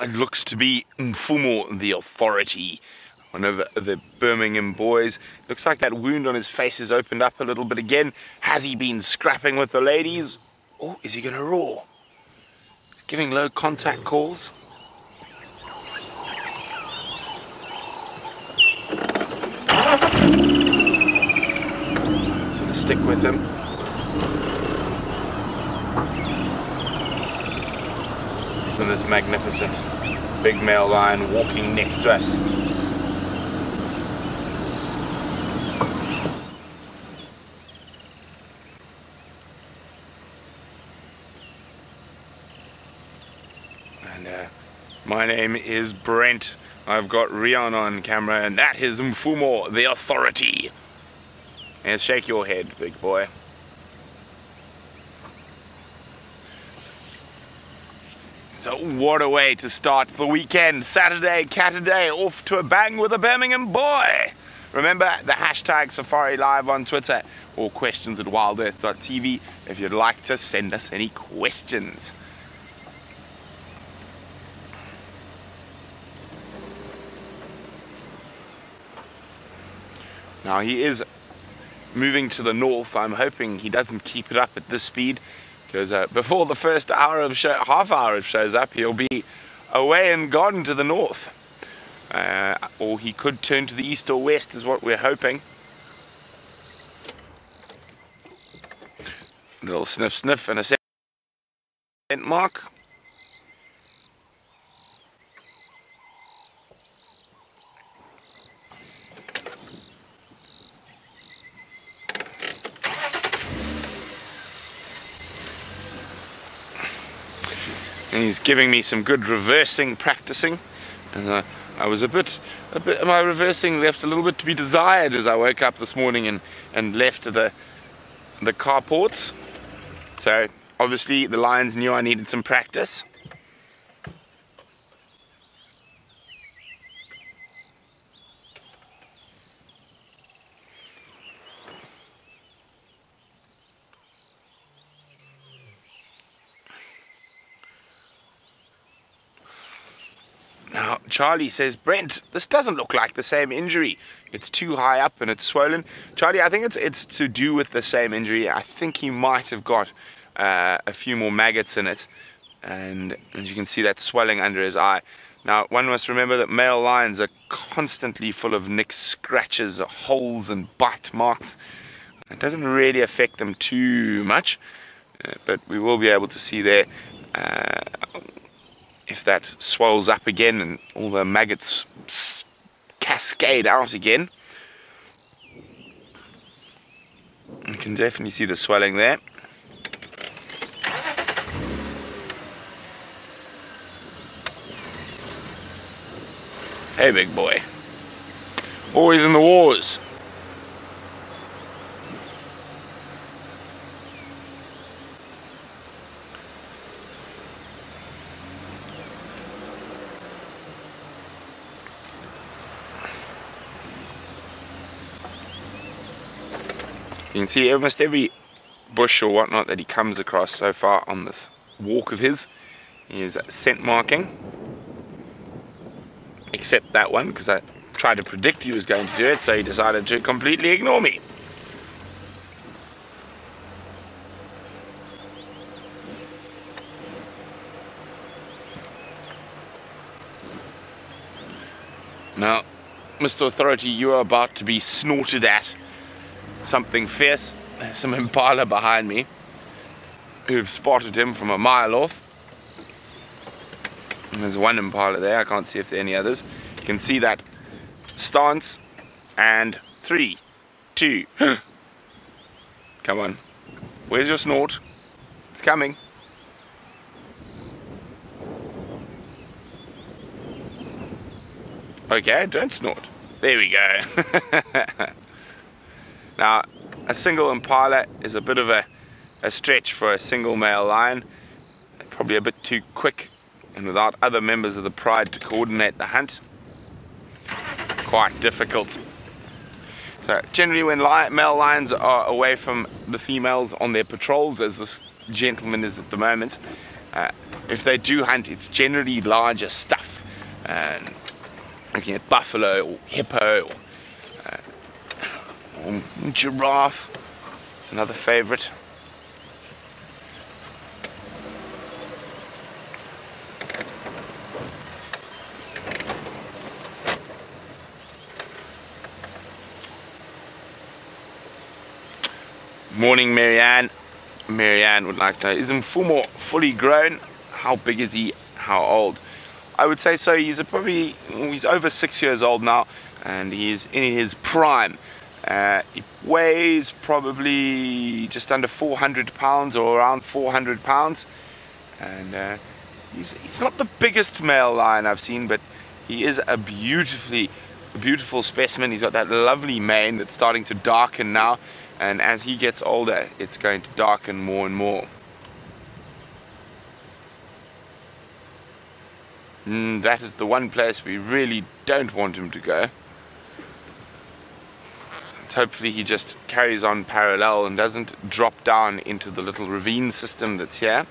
it looks to be Mfumo, the authority. One of the Birmingham boys. Looks like that wound on his face has opened up a little bit again. Has he been scrapping with the ladies? Or is he going to roar? Giving low contact calls? Of stick with him. Isn't this magnificent? Big male lion walking next to us. And uh, my name is Brent. I've got Rian on camera, and that is Mfumo, the authority. And shake your head, big boy. So what a way to start the weekend. Saturday, Caturday, off to a bang with a Birmingham boy. Remember the hashtag Safari Live on Twitter or questions at wildearth.tv if you'd like to send us any questions. Now he is moving to the north. I'm hoping he doesn't keep it up at this speed because uh, before the first hour of show, half hour of shows up, he'll be away and gone to the north. Uh, or he could turn to the east or west is what we're hoping. Little sniff sniff and a scent mark. And he's giving me some good reversing practicing. And uh, I was a bit, a bit my reversing left a little bit to be desired as I woke up this morning and, and left the the carport so obviously the lions knew I needed some practice Now, Charlie says, Brent, this doesn't look like the same injury. It's too high up and it's swollen. Charlie, I think it's it's to do with the same injury. I think he might have got uh, a few more maggots in it. And as you can see, that swelling under his eye. Now, one must remember that male lions are constantly full of nicks, scratches, holes, and bite marks. It doesn't really affect them too much, uh, but we will be able to see there uh, if that swells up again and all the maggots cascade out again. You can definitely see the swelling there. Hey big boy. Always in the wars. You can see almost every bush or whatnot that he comes across so far on this walk of his is scent marking. Except that one, because I tried to predict he was going to do it, so he decided to completely ignore me. Now, Mr. Authority, you are about to be snorted at something fierce. There's some impala behind me who've spotted him from a mile off. And there's one impala there, I can't see if there are any others. You can see that stance and three, two, come on. Where's your snort? It's coming. Okay, don't snort. There we go. Now, a single impala is a bit of a, a stretch for a single male lion. Probably a bit too quick and without other members of the pride to coordinate the hunt. Quite difficult. So generally when male lions are away from the females on their patrols, as this gentleman is at the moment, Uh, if they do hunt, it's generally larger stuff. And looking at buffalo or hippo or, uh, giraffe. It's another favorite. Morning, Marianne. Marianne would like to know, is Mfumo fully grown? How big is he? How old? I would say so. He's probably, he's over six years old now and he's in his prime. Uh, he weighs probably just under 400 pounds or around 400 pounds. And uh, he's, he's not the biggest male lion I've seen, but he is a beautifully, beautiful specimen. He's got that lovely mane that's starting to darken now and as he gets older it's going to darken more and more mm, that is the one place we really don't want him to go hopefully he just carries on parallel and doesn't drop down into the little ravine system that's here